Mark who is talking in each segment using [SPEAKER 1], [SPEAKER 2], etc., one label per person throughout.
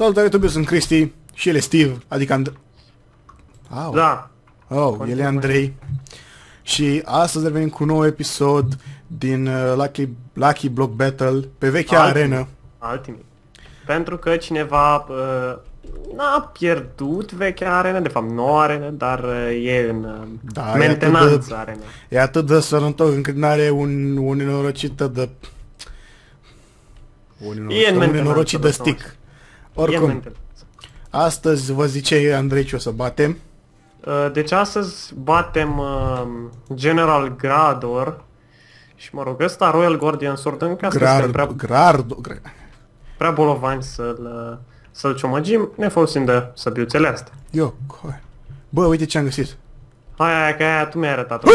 [SPEAKER 1] Salutare, YouTube, eu sunt Cristi și el e Steve, adică And... Au.
[SPEAKER 2] Da.
[SPEAKER 1] Oh, el e
[SPEAKER 2] Continuă.
[SPEAKER 1] Andrei. Și astăzi revenim cu un nou episod din uh, Lucky, Lucky Block Battle pe vechea
[SPEAKER 2] Alt-
[SPEAKER 1] arenă.
[SPEAKER 2] Ultimate. Pentru că cineva uh, n-a pierdut vechea arenă, de fapt noua arenă, dar uh, e în uh,
[SPEAKER 1] Da, e
[SPEAKER 2] mentenanță
[SPEAKER 1] atât de-
[SPEAKER 2] arena.
[SPEAKER 1] E atât de sănătos încât n-are un, un nenorocită de... Un,
[SPEAKER 2] E în
[SPEAKER 1] nenorocit, un
[SPEAKER 2] mentenanță,
[SPEAKER 1] nenorocit de
[SPEAKER 2] lăsăm
[SPEAKER 1] stick.
[SPEAKER 2] E în
[SPEAKER 1] Oricum,
[SPEAKER 2] mentenanță.
[SPEAKER 1] astăzi vă zice Andrei ce o să batem.
[SPEAKER 2] Uh, Deci astăzi batem uh, General Grador și mă rog, ăsta Royal Guardian Sword încă asta este
[SPEAKER 1] Grard,
[SPEAKER 2] prea,
[SPEAKER 1] Grard, gra-
[SPEAKER 2] prea bolovani să-l uh, să-l ciomăgim, ne folosim de săbiuțele astea.
[SPEAKER 1] Eu, coi. Bă, uite ce am găsit.
[SPEAKER 2] Hai, hai, că aia tu mi-ai arătat-o.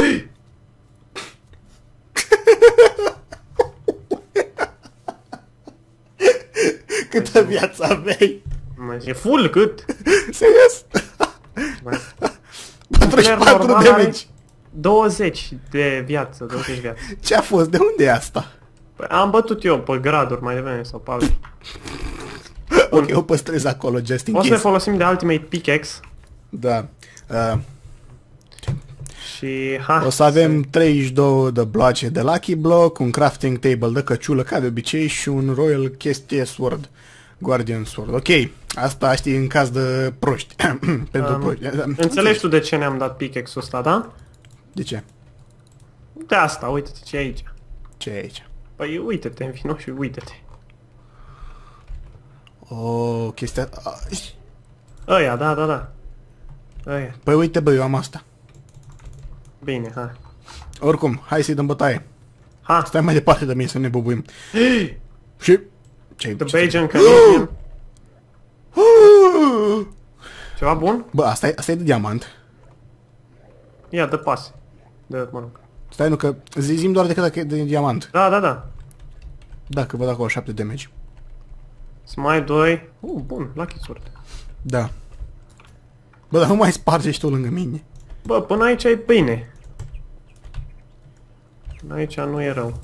[SPEAKER 1] Câtă viață aveai?
[SPEAKER 2] Mă, E full cât?
[SPEAKER 1] Serios?
[SPEAKER 2] Mai-
[SPEAKER 1] 44
[SPEAKER 2] normal
[SPEAKER 1] de
[SPEAKER 2] are-
[SPEAKER 1] meci.
[SPEAKER 2] 20 de viață, 20 de viață.
[SPEAKER 1] Ce a fost? De unde e asta?
[SPEAKER 2] Păi am bătut eu pe graduri mai devreme sau pe alții.
[SPEAKER 1] Ok, o păstrez acolo, just in
[SPEAKER 2] O să ne
[SPEAKER 1] case.
[SPEAKER 2] folosim de Ultimate Pickaxe
[SPEAKER 1] Da. Uh,
[SPEAKER 2] și ha,
[SPEAKER 1] o să avem 32 de bloace de Lucky Block, un crafting table de căciulă ca de obicei și un Royal chestie Sword. Guardian Sword. Ok, asta știi în caz de proști. Pentru
[SPEAKER 2] Um,
[SPEAKER 1] proști.
[SPEAKER 2] Înțelegi tu de ce ne-am dat pickaxe-ul ăsta, da?
[SPEAKER 1] De ce?
[SPEAKER 2] De asta, uite-te ce e aici.
[SPEAKER 1] Ce e aici?
[SPEAKER 2] Păi uite-te în vino și uite-te.
[SPEAKER 1] O, chestia... a,
[SPEAKER 2] Ăia, da, da, da. Ăia.
[SPEAKER 1] Păi uite bă, eu am asta.
[SPEAKER 2] Bine, hai.
[SPEAKER 1] Oricum, hai să-i dăm bătaie.
[SPEAKER 2] Ha,
[SPEAKER 1] Stai mai departe de mine să ne bubuim. Și... Ce
[SPEAKER 2] The
[SPEAKER 1] ce-
[SPEAKER 2] Bajan Canadian. Ceva bun?
[SPEAKER 1] Bă, asta e, asta e de diamant.
[SPEAKER 2] Ia, dă pase. Dă, mă rog.
[SPEAKER 1] Stai nu că zi zim doar decât dacă e de diamant.
[SPEAKER 2] Da, da, da.
[SPEAKER 1] Dacă văd acolo 7 damage.
[SPEAKER 2] Sunt mai doi. Uh, bun, Lucky Sword.
[SPEAKER 1] Da. Bă, dar nu mai sparge și tu lângă mine.
[SPEAKER 2] Bă, până aici e bine. Până aici nu e rău.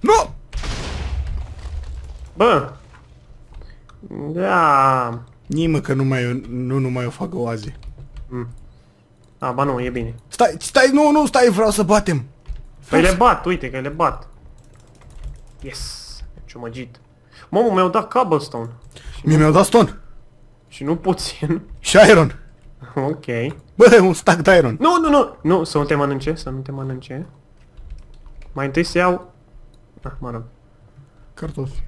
[SPEAKER 1] Nu!
[SPEAKER 2] Bă! Da.
[SPEAKER 1] Nimă că nu mai, nu, nu mai o fac oaze.
[SPEAKER 2] Mm. A, ba nu, e bine.
[SPEAKER 1] Stai, stai, nu, nu, stai, vreau să batem.
[SPEAKER 2] Păi le bat, uite că le bat. Yes! Ciumăgit. Mamă, mi-au dat cobblestone.
[SPEAKER 1] Mie mi-au dat stone.
[SPEAKER 2] Și nu puțin.
[SPEAKER 1] Și iron.
[SPEAKER 2] ok.
[SPEAKER 1] Bă, un stack de iron.
[SPEAKER 2] Nu, nu, nu! Nu, să nu te mănânce, să nu te mănânce. Mai întâi să iau... Ah, mă rog.
[SPEAKER 1] Cartofi.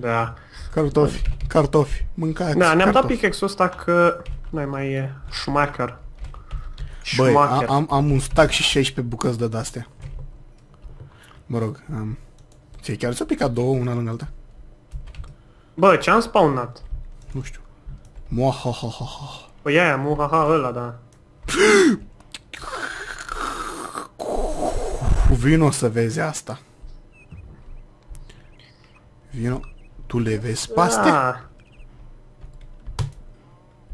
[SPEAKER 2] Da.
[SPEAKER 1] Cartofi. Cartofi. Mâncați.
[SPEAKER 2] Da, ne-am dat
[SPEAKER 1] cartofi.
[SPEAKER 2] pickaxe-ul ăsta că... Nu mai e Schumacher.
[SPEAKER 1] Băi, a,
[SPEAKER 2] Schumacher.
[SPEAKER 1] am, am un stack și 16 bucăți de astea. Mă rog, am... Ție chiar ți-a picat două, una lângă alta?
[SPEAKER 2] Bă, ce-am spawnat?
[SPEAKER 1] Nu știu. Moahahaha.
[SPEAKER 2] Păi aia, muhaha ăla, da.
[SPEAKER 1] Vino să vezi asta. Vino. Tu le vezi pe astea?
[SPEAKER 2] Ah,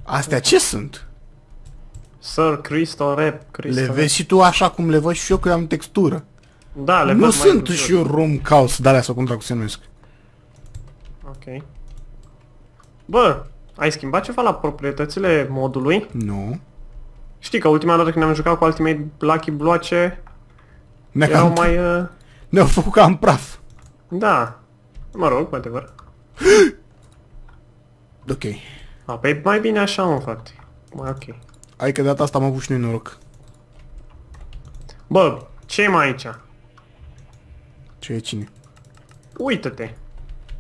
[SPEAKER 1] Astea ce sunt?
[SPEAKER 2] Sir Crystal Rap, Crystal
[SPEAKER 1] Le
[SPEAKER 2] Rap.
[SPEAKER 1] vezi și tu așa cum le văd și eu că eu am textură.
[SPEAKER 2] Da, le
[SPEAKER 1] nu
[SPEAKER 2] văd mai
[SPEAKER 1] sunt
[SPEAKER 2] jos.
[SPEAKER 1] și eu rom caos, dar alea sau cum dracu se numesc.
[SPEAKER 2] Ok. Bă, ai schimbat ceva la proprietățile modului?
[SPEAKER 1] Nu.
[SPEAKER 2] Știi că ultima dată când am jucat cu Ultimate Lucky Bloace
[SPEAKER 1] Ne
[SPEAKER 2] erau
[SPEAKER 1] cam,
[SPEAKER 2] mai... Uh,
[SPEAKER 1] Ne-au făcut ca în praf.
[SPEAKER 2] da. Mă rog, whatever.
[SPEAKER 1] Ok.
[SPEAKER 2] A, păi mai bine așa, mă, frate. Mai ok.
[SPEAKER 1] Hai că de data asta am avut și noi noroc.
[SPEAKER 2] Bă, ce mai aici?
[SPEAKER 1] Ce e cine?
[SPEAKER 2] Uită-te.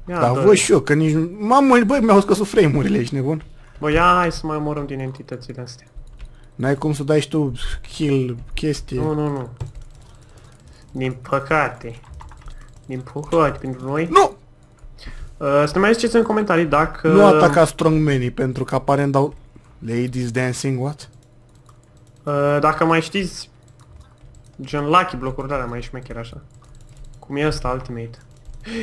[SPEAKER 2] Ia,
[SPEAKER 1] Dar
[SPEAKER 2] dă.
[SPEAKER 1] văd și eu că nici nu... Mamă, băi, mi-au scăzut frame-urile, ești nebun?
[SPEAKER 2] Bă, ia hai să mai omorâm din entitățile astea.
[SPEAKER 1] N-ai cum să dai și tu kill chestie.
[SPEAKER 2] Nu, nu, nu. Din păcate. Din păcate pentru noi.
[SPEAKER 1] Nu!
[SPEAKER 2] Uh, să ne mai ziceți în comentarii dacă...
[SPEAKER 1] Nu ataca strongmenii pentru că aparent dau... Ladies dancing, what?
[SPEAKER 2] Uh, dacă mai știți gen Lucky blocuri de alea mai șmecher așa. Cum e ăsta Ultimate.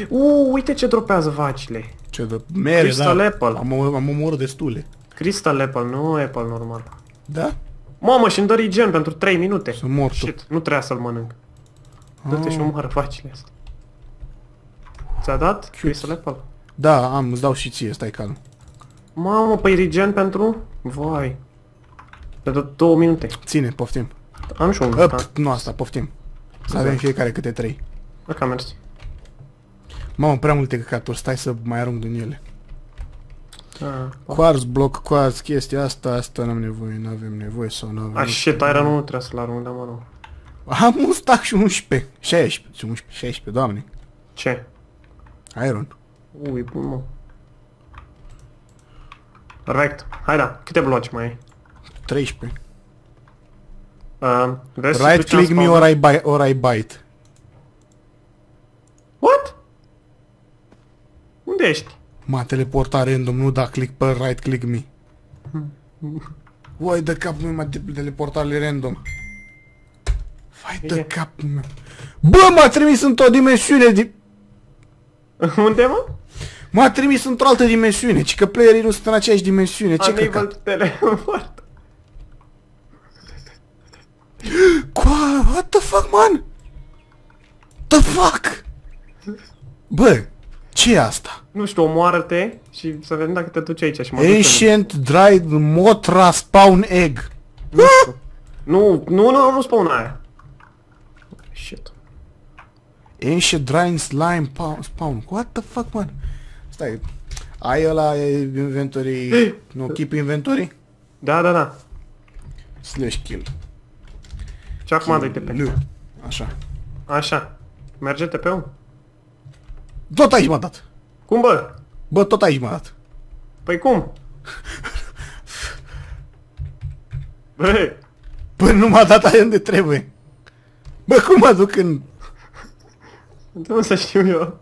[SPEAKER 2] Uuu, uite ce dropează vacile.
[SPEAKER 1] Ce de... Mere,
[SPEAKER 2] Crystal
[SPEAKER 1] da.
[SPEAKER 2] Apple.
[SPEAKER 1] Am, am omorât destule.
[SPEAKER 2] Crystal Apple, nu Apple normal.
[SPEAKER 1] Da?
[SPEAKER 2] Mamă, și-mi dă regen pentru 3 minute.
[SPEAKER 1] Sunt mort.
[SPEAKER 2] Shit, nu trebuia să-l mănânc. Du-te
[SPEAKER 1] Ah.
[SPEAKER 2] și omoară vacile astea. Ți-a dat Crystal Apple?
[SPEAKER 1] Da, am, îți dau și ție, stai calm.
[SPEAKER 2] Mamă, păi regen pentru? Vai. Pentru două minute.
[SPEAKER 1] Ține, poftim.
[SPEAKER 2] Am și unul.
[SPEAKER 1] Up,
[SPEAKER 2] da.
[SPEAKER 1] nu asta, poftim. Să
[SPEAKER 2] Da.
[SPEAKER 1] avem fiecare câte trei.
[SPEAKER 2] Dacă am mers.
[SPEAKER 1] Mamă, prea multe căcaturi, stai să mai arunc din ele.
[SPEAKER 2] Ah,
[SPEAKER 1] Quartz, bloc, quartz, chestia asta, asta n-am nevoie, n-avem nevoie sau n-avem.
[SPEAKER 2] ah, shit, iron nu trebuie să-l arunc, dar mă rog.
[SPEAKER 1] Am un stack și 11. 16, 11, 16, doamne.
[SPEAKER 2] Ce?
[SPEAKER 1] Iron.
[SPEAKER 2] Ui, bun, mă. Perfect. Hai da, câte bloci mai ai?
[SPEAKER 1] 13.
[SPEAKER 2] Uh, vrei să
[SPEAKER 1] Right
[SPEAKER 2] ducem
[SPEAKER 1] click me
[SPEAKER 2] spawn-
[SPEAKER 1] or I, buy, or I bite.
[SPEAKER 2] What? Unde ești?
[SPEAKER 1] M-a teleportat random, nu da click pe right click me. Voi de capul meu m-a te- teleportat random. Vai de
[SPEAKER 2] Bine.
[SPEAKER 1] capul meu. Bă, m-a trimis într-o dimensiune di...
[SPEAKER 2] Unde, mă?
[SPEAKER 1] M-a trimis într-o altă dimensiune, ci că playerii nu sunt în aceeași dimensiune. Ce
[SPEAKER 2] Unable
[SPEAKER 1] căcat?
[SPEAKER 2] teleport.
[SPEAKER 1] Qua, what the fuck, man? The fuck? Bă, ce e asta?
[SPEAKER 2] Nu știu, omoară-te și să vedem dacă te duci aici și mă duc
[SPEAKER 1] Ancient dried motra spawn egg.
[SPEAKER 2] Nu știu. Nu, nu, nu, nu spun aia. Shit.
[SPEAKER 1] Ancient dried slime pow- spawn. What the fuck, man? Stai. Ai ăla e inventory... nu, keep inventory?
[SPEAKER 2] Da, da, da.
[SPEAKER 1] Slash kill.
[SPEAKER 2] Și acum dă-i pe.
[SPEAKER 1] Lu. Așa.
[SPEAKER 2] Așa. Merge TP-ul?
[SPEAKER 1] Tot aici m-a dat.
[SPEAKER 2] Cum bă?
[SPEAKER 1] Bă, tot aici m-a dat.
[SPEAKER 2] Păi cum? Bă,
[SPEAKER 1] Bă, nu m-a dat aia unde trebuie. Bă, cum mă duc în...
[SPEAKER 2] nu să știu eu.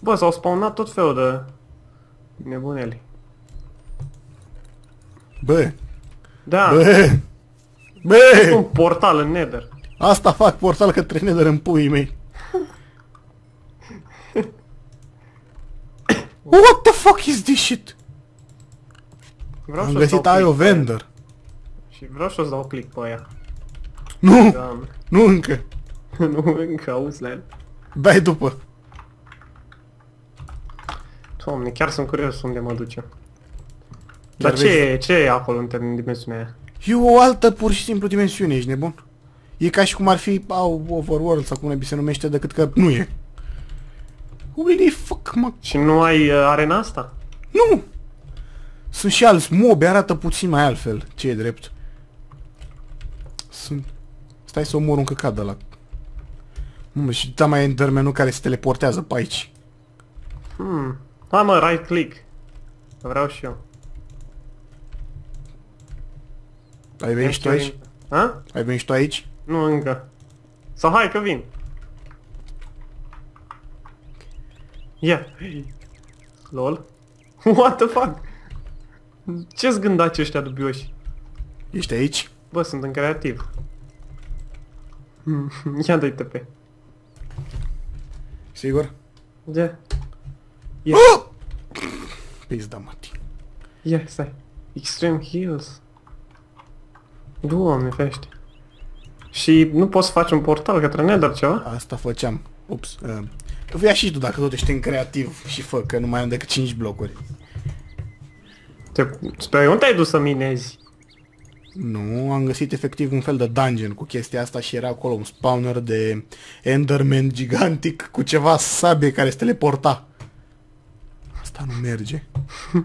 [SPEAKER 2] Bă, s-au spawnat tot felul de nebuneli.
[SPEAKER 1] Bă,
[SPEAKER 2] Da,
[SPEAKER 1] bă, bă,
[SPEAKER 2] un portal în Nether.
[SPEAKER 1] asta fac portal către Nether în puii mei. What the fuck is this shit?
[SPEAKER 2] Vreau
[SPEAKER 1] Am
[SPEAKER 2] să-ți
[SPEAKER 1] găsit
[SPEAKER 2] dau
[SPEAKER 1] Io
[SPEAKER 2] click pe ea.
[SPEAKER 1] Vendor.
[SPEAKER 2] Și vreau să-ți dau click pe aia.
[SPEAKER 1] Nu,
[SPEAKER 2] Doamne.
[SPEAKER 1] nu încă.
[SPEAKER 2] nu, încă auzi la el.
[SPEAKER 1] Dai după.
[SPEAKER 2] Doamne, chiar sunt curios unde mă duce.
[SPEAKER 1] Chiar
[SPEAKER 2] Dar ce e, ce e acolo în, în dimensiunea aia?
[SPEAKER 1] E o altă pur și simplu dimensiune, ești nebun? E ca și cum ar fi au Overworld sau cum se numește, decât că nu e. Holy fuck, mă.
[SPEAKER 2] Și nu ai uh, arena asta?
[SPEAKER 1] Nu! Sunt și alți mobi, arată puțin mai altfel. Ce e drept? Sunt... Stai să omor un căcat de la... Mă, și da mai e Enderman-ul care se teleportează pe aici.
[SPEAKER 2] Hmm. Hai mă, right click. Vreau și eu.
[SPEAKER 1] Ai venit și tu aici?
[SPEAKER 2] Ha?
[SPEAKER 1] Ai venit și tu aici?
[SPEAKER 2] Nu încă. Sau hai că vin. Ia. Lol. What the fuck? Ce-s gândaci ăștia dubioși?
[SPEAKER 1] Ești aici?
[SPEAKER 2] Bă, sunt în creativ. Ia dă-i TP.
[SPEAKER 1] Sigur?
[SPEAKER 2] Ia. Ia.
[SPEAKER 1] Oh! Pizda, mati.
[SPEAKER 2] Ia, stai. Extreme Heals. Doamne, fește. Și nu poți să faci un portal către Nether ceva?
[SPEAKER 1] Asta făceam. Ups. Uh, Via și tu dacă tot ești în creativ și fă, că nu mai am decât 5 blocuri.
[SPEAKER 2] Te, spre unde ai dus să minezi?
[SPEAKER 1] Nu, am găsit efectiv un fel de dungeon cu chestia asta și era acolo un spawner de Enderman gigantic cu ceva sabie care se teleporta. Asta nu merge.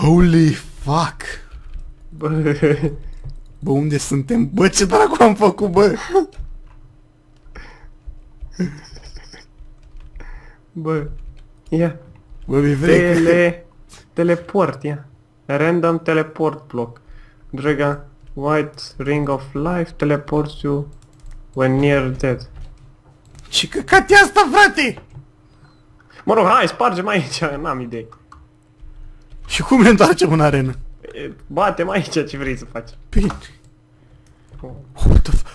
[SPEAKER 1] Holy fuck!
[SPEAKER 2] Bă,
[SPEAKER 1] Bă, unde suntem? Bă, ce dracu am făcut, bă?
[SPEAKER 2] bă. Ia.
[SPEAKER 1] Bă, mi vrei?
[SPEAKER 2] Tele... Teleport, ia. Random teleport block. Dragon white ring of life teleports you when near dead.
[SPEAKER 1] Ce căcat e asta, frate?
[SPEAKER 2] Mă rog, hai, spargem aici, n-am idei.
[SPEAKER 1] Și cum ne întoarcem în arenă?
[SPEAKER 2] E, Batem aici ce vrei să faci.
[SPEAKER 1] Bine. What the f-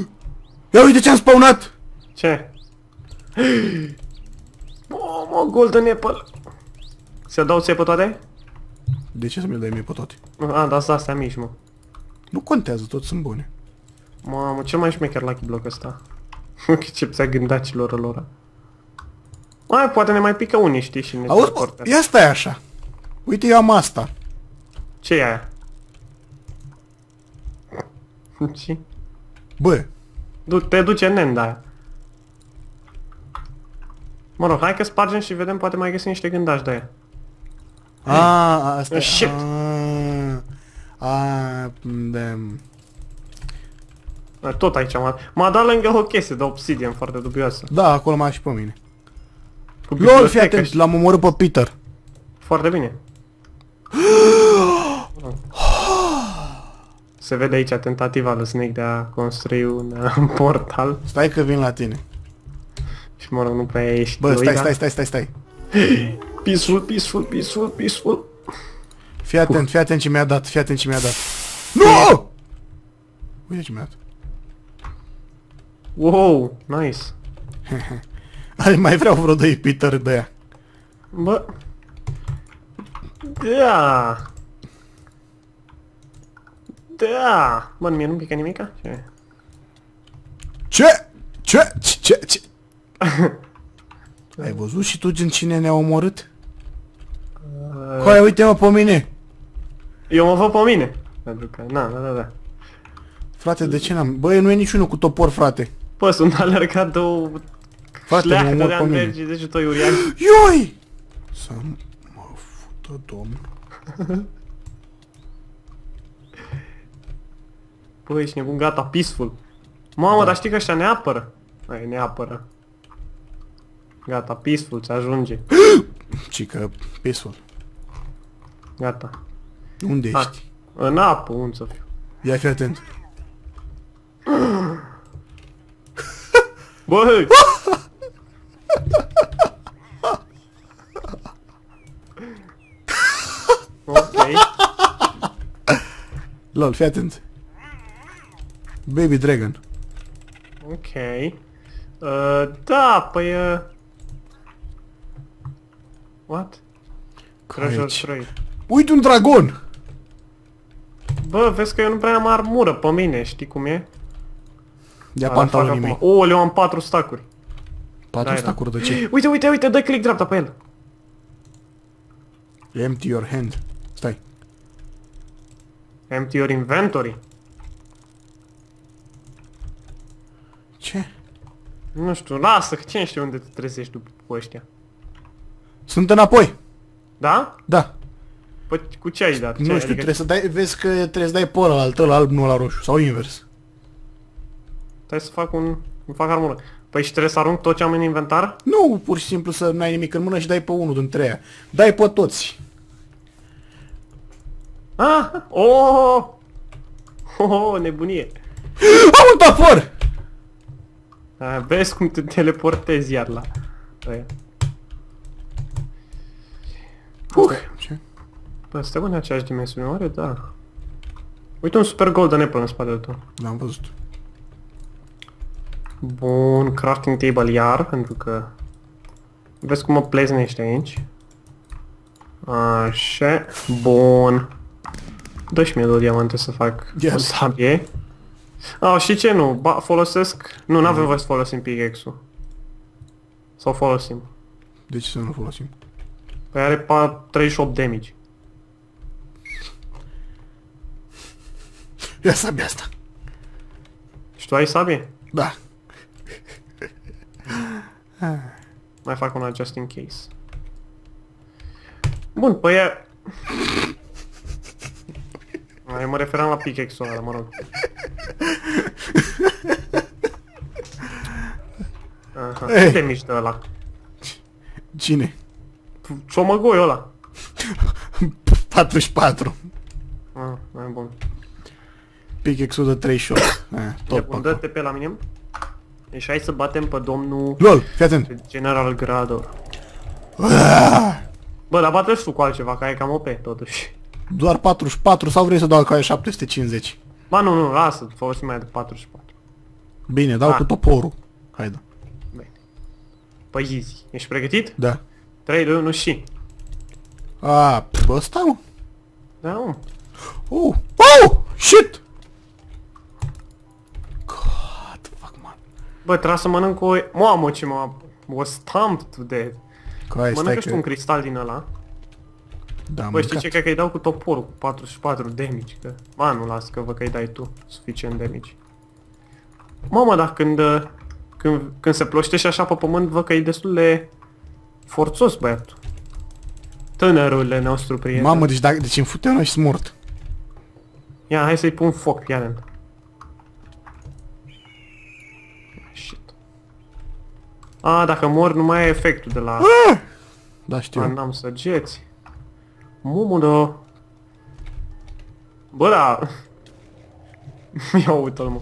[SPEAKER 1] Ia uite ce am spawnat!
[SPEAKER 2] Ce? Oh, mă, golden apple. Se dau ție pe toate?
[SPEAKER 1] De ce să mi-l dai mie pe toate?
[SPEAKER 2] A, dar asta astea mici, mă.
[SPEAKER 1] Nu contează, toți sunt bune.
[SPEAKER 2] Mamă, cel mai șmecher Lucky Block ăsta. Ce gândacilor lor. Mai, poate ne mai pică unii, știi, și ne
[SPEAKER 1] Auzi, bă,
[SPEAKER 2] teleportează.
[SPEAKER 1] ia stai așa. Uite, eu am asta.
[SPEAKER 2] ce e aia? Ce?
[SPEAKER 1] Bă,
[SPEAKER 2] Du te duce în nenda aia. Mă rog, hai că spargem și vedem, poate mai găsim niște gândași de aia.
[SPEAKER 1] A, asta
[SPEAKER 2] Oh, shit.
[SPEAKER 1] A, a, de...
[SPEAKER 2] Tot aici m-a... M-a dat lângă o chestie de obsidian foarte dubioasă.
[SPEAKER 1] Da, acolo mai și pe mine.
[SPEAKER 2] Cu
[SPEAKER 1] LOL,
[SPEAKER 2] bibliotecă
[SPEAKER 1] fii atent,
[SPEAKER 2] și-
[SPEAKER 1] l-am omorât pe Peter.
[SPEAKER 2] Foarte bine. Se vede aici tentativa lui Snake de a construi un uh, portal.
[SPEAKER 1] Stai că vin la tine.
[SPEAKER 2] Și mă rog, nu prea ești
[SPEAKER 1] Bă, stai,
[SPEAKER 2] lui,
[SPEAKER 1] stai,
[SPEAKER 2] dar-
[SPEAKER 1] stai, stai, stai.
[SPEAKER 2] Peaceful, peaceful, peaceful, peaceful.
[SPEAKER 1] Fii atent, fii atent ce mi-a dat, fii atent ce mi-a dat. Nu! Uite ce mi-a dat.
[SPEAKER 2] Wow, nice.
[SPEAKER 1] Hai, mai vreau vreo doi Peter de aia.
[SPEAKER 2] Bă. Da. Da. Bă, mie nu pică nimica? Ce?
[SPEAKER 1] Ce? Ce? Ce? Ce? ce? Ai văzut și tu gen cine ne-a omorât?
[SPEAKER 2] Uh,
[SPEAKER 1] Hai, uite-mă pe mine!
[SPEAKER 2] eu mă văd pe mine. Pentru că, na, da, da, da.
[SPEAKER 1] Frate, de ce n-am... Băi, nu e niciunul cu topor, frate.
[SPEAKER 2] Bă, sunt alergat două
[SPEAKER 1] Frate, mă
[SPEAKER 2] șleactă
[SPEAKER 1] omor
[SPEAKER 2] de
[SPEAKER 1] pe mine.
[SPEAKER 2] Andrei, deci tu Iurian.
[SPEAKER 1] Ioi! Să mă fută, domn.
[SPEAKER 2] Bă, ești nebun, gata, peaceful. Mamă,
[SPEAKER 1] Da.
[SPEAKER 2] dar știi că ăștia ne apără. Ai, ne apără. Gata, peaceful, ți ajunge.
[SPEAKER 1] Cică, peaceful.
[SPEAKER 2] Gata.
[SPEAKER 1] Unde
[SPEAKER 2] Hai.
[SPEAKER 1] ești?
[SPEAKER 2] În apă, unde să fiu?
[SPEAKER 1] Ia fi atent.
[SPEAKER 2] Bă! ok.
[SPEAKER 1] Lol, fii atent. Baby Dragon.
[SPEAKER 2] Ok. Uh, da, păi... Uh... What? Treasure
[SPEAKER 1] Aici.
[SPEAKER 2] trade.
[SPEAKER 1] Uite un dragon!
[SPEAKER 2] Bă, vezi că eu nu prea am armură pe mine, știi cum e?
[SPEAKER 1] Ia
[SPEAKER 2] Dar fac
[SPEAKER 1] pantalonii
[SPEAKER 2] acum.
[SPEAKER 1] mei.
[SPEAKER 2] O, le am patru stacuri.
[SPEAKER 1] Patru
[SPEAKER 2] Da,
[SPEAKER 1] stacuri de ce?
[SPEAKER 2] Uite, uite, uite, dă click dreapta pe el.
[SPEAKER 1] Empty your hand. Stai.
[SPEAKER 2] Empty your inventory.
[SPEAKER 1] Ce?
[SPEAKER 2] Nu știu, lasă, că cine știe unde te trezești după ăștia.
[SPEAKER 1] Sunt înapoi.
[SPEAKER 2] Da?
[SPEAKER 1] Da.
[SPEAKER 2] Păi cu ce ai dat? Ce,
[SPEAKER 1] Nu știu,
[SPEAKER 2] adică
[SPEAKER 1] trebuie să dai, vezi că trebuie să dai pe ăla altă, la alb, nu la roșu. Sau invers.
[SPEAKER 2] Trebuie să fac un... îmi fac armură. Păi și trebuie să arunc tot ce am în inventar?
[SPEAKER 1] Nu, pur și simplu să n-ai nimic în mână și dai pe unul dintre ea. Dai pe toți.
[SPEAKER 2] Ah! Oh! Oh, nebunie.
[SPEAKER 1] Am un topor!
[SPEAKER 2] Ah, vezi cum te teleportezi iar la... Aia. Uh!
[SPEAKER 1] Ce?
[SPEAKER 2] Bă, suntem în aceeași dimensiune, oare? Da. Uite un super golden apple în spatele tău.
[SPEAKER 1] L-am văzut.
[SPEAKER 2] Bun, crafting table iar, pentru că... Vezi cum mă pleznește aici. Așa, bun. Dă și mie două diamante să fac
[SPEAKER 1] Yes.
[SPEAKER 2] o sabie. Ah, și ce nu? Ba, folosesc... Nu, n-avem voie să folosim pickaxe-ul. Sau folosim.
[SPEAKER 1] De ce să nu folosim?
[SPEAKER 2] Păi are pa 38 damage.
[SPEAKER 1] Ia sabia asta.
[SPEAKER 2] Și tu ai sabie?
[SPEAKER 1] Da.
[SPEAKER 2] Mai fac una just in case. Bun, păi e... Mai mă referam la pickaxe-ul ăla, mă rog. Aha,
[SPEAKER 1] Ei.
[SPEAKER 2] cât de mici de ăla?
[SPEAKER 1] Cine?
[SPEAKER 2] Ciomăgoi ăla.
[SPEAKER 1] 44.
[SPEAKER 2] Ah, mai bun.
[SPEAKER 1] Pickaxe-ul de 38. Ah,
[SPEAKER 2] E
[SPEAKER 1] tot
[SPEAKER 2] bun,
[SPEAKER 1] pe acolo.
[SPEAKER 2] dă-te pe la mine. Deci hai să batem pe domnul
[SPEAKER 1] LOL, fii atent.
[SPEAKER 2] General Grado.
[SPEAKER 1] Ah,
[SPEAKER 2] Bă, dar bate și tu cu altceva, că ai cam OP, totuși.
[SPEAKER 1] Doar 44 sau vrei să dau ca aia 750?
[SPEAKER 2] Ba nu, nu, lasă, folosim mai de 44.
[SPEAKER 1] Bine, dau
[SPEAKER 2] Ah.
[SPEAKER 1] cu toporul. Haide.
[SPEAKER 2] Bine. Păi easy. Ești pregătit?
[SPEAKER 1] Da.
[SPEAKER 2] 3, 2, 1 și...
[SPEAKER 1] A, pf, ăsta mă.
[SPEAKER 2] Da, mă.
[SPEAKER 1] Oh, oh, shit! God, fuck, man.
[SPEAKER 2] Bă, trebuie să mănânc o... Mamă, ce m-a... Was stamped to death.
[SPEAKER 1] Coi, stai
[SPEAKER 2] Mănâncă și tu un
[SPEAKER 1] că...
[SPEAKER 2] cristal din ăla.
[SPEAKER 1] Da, am
[SPEAKER 2] Bă, știi
[SPEAKER 1] mâncat.
[SPEAKER 2] ce? Cred că îi dau cu toporul cu 44 damage, că... Ba, nu las, că văd că îi dai tu suficient damage. Mamă, dar când, uh, când, când se ploștește așa pe pământ, văd că e destul de forțos băiatul. Tânărul nostru prieten.
[SPEAKER 1] Mamă, deci, dacă, deci îmi futeau noi și sunt mort.
[SPEAKER 2] Ia, hai să-i pun foc, fii atent. Shit. A, dacă mor nu mai e efectul de la...
[SPEAKER 1] Da, știu.
[SPEAKER 2] A, n-am săgeți. Mumu, da. Bă, da. Ia uite-l, mă.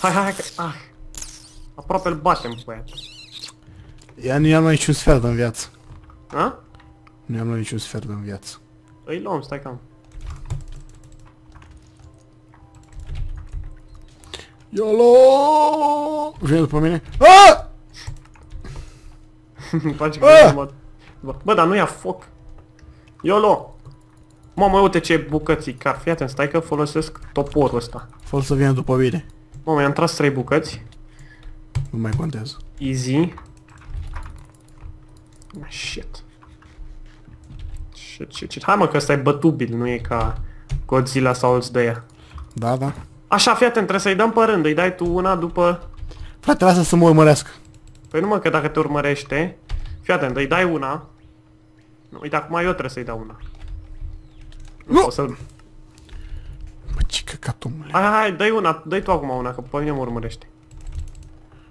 [SPEAKER 2] Hai, hai, hai, că... Ah. Aproape îl batem, băiat.
[SPEAKER 1] Ea nu i-am luat niciun sfert în viață.
[SPEAKER 2] A?
[SPEAKER 1] Nu i-am luat niciun sfert în viață.
[SPEAKER 2] Îi luăm, stai cam.
[SPEAKER 1] YOLO! Vine după mine. Ah!
[SPEAKER 2] Îmi place că
[SPEAKER 1] Ah!
[SPEAKER 2] mă... Bă, bă, dar nu ia foc. YOLO! Mamă, uite ce bucăți car. Fii atent, stai că folosesc toporul ăsta.
[SPEAKER 1] Fă să vină după mine.
[SPEAKER 2] Mamă, i-am tras trei bucăți.
[SPEAKER 1] Nu mai contează.
[SPEAKER 2] Easy. Shit. Shit, shit, shit. Hai mă că ăsta e bătubil, nu e ca Godzilla sau alți de ea.
[SPEAKER 1] Da, da.
[SPEAKER 2] Așa, fii atent, trebuie să-i dăm pe rând, îi dai tu una după...
[SPEAKER 1] Frate, lasă să mă urmărească.
[SPEAKER 2] Păi nu mă, că dacă te urmărește... Fii atent, îi dai una... Nu, uite, acum eu trebuie să-i dau una.
[SPEAKER 1] Nu!
[SPEAKER 2] O să...
[SPEAKER 1] Bă, ce căcat, omule.
[SPEAKER 2] Hai, hai, hai, dai una, dai tu acum una, că pe mine mă urmărește.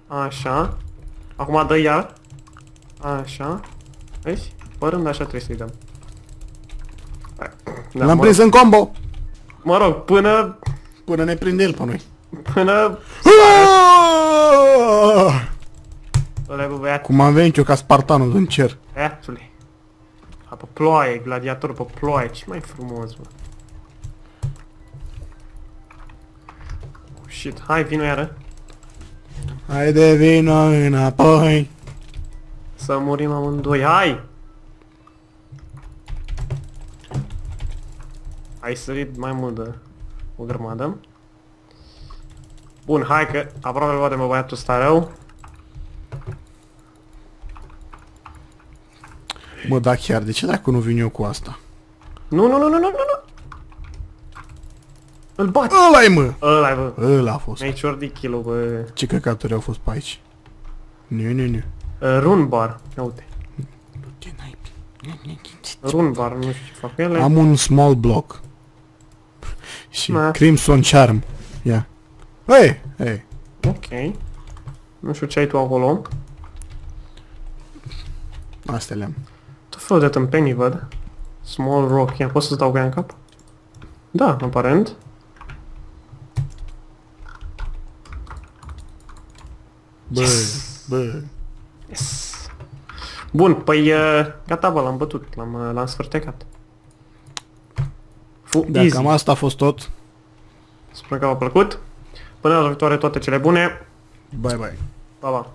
[SPEAKER 2] Așa. Acum dă iar. Așa. Vezi? Pe rând așa trebuie să-i dăm. Hai. Da,
[SPEAKER 1] L-am
[SPEAKER 2] mă,
[SPEAKER 1] prins în combo.
[SPEAKER 2] mă rog, până...
[SPEAKER 1] Până ne prinde el pe noi.
[SPEAKER 2] Până...
[SPEAKER 1] Ah!
[SPEAKER 2] Ăla bă, băiat,
[SPEAKER 1] Cum am venit eu ca spartanul din cer.
[SPEAKER 2] băiatule. A, pe ploaie, gladiator pe ploaie, ce mai frumos, mă. Oh, shit, hai, vino iară.
[SPEAKER 1] Haide, vină înapoi.
[SPEAKER 2] Să murim amândoi, hai! Ai sărit mai mult de o grămadă. Bun, hai că aproape îl vadem pe băiatul ăsta rău.
[SPEAKER 1] Mă, da chiar, de ce dacă nu vin eu cu asta?
[SPEAKER 2] Nu, nu, nu, nu, nu, nu, nu! Îl bat!
[SPEAKER 1] Ăla-i, mă!
[SPEAKER 2] Ăla bă!
[SPEAKER 1] Ăla a fost.
[SPEAKER 2] Nature de kill bă.
[SPEAKER 1] Ce căcaturi au fost pe aici? Nu, nu, nu.
[SPEAKER 2] Uh, run bar. Ia uite.
[SPEAKER 1] Ce naibii?
[SPEAKER 2] Run bar, nu știu ce fac cu ele.
[SPEAKER 1] Am un small block. Și
[SPEAKER 2] Da.
[SPEAKER 1] Crimson Charm. Ia. Hei, hei.
[SPEAKER 2] Ok. Nu știu ce ai tu acolo.
[SPEAKER 1] Astea le-am.
[SPEAKER 2] Tot felul de tâmpenii văd. Small rock. Ia, poți să-ți dau cu ea în cap? Da, aparent.
[SPEAKER 1] Bă, bă.
[SPEAKER 2] Yes. Bun, păi uh, gata bă, l-am bătut, l-am, uh, l-am sfârtecat. Fu
[SPEAKER 1] Da,
[SPEAKER 2] easy.
[SPEAKER 1] cam asta a fost tot.
[SPEAKER 2] Sper că v-a plăcut. Până la viitoare toate cele bune.
[SPEAKER 1] Bye, bye.
[SPEAKER 2] Pa, pa.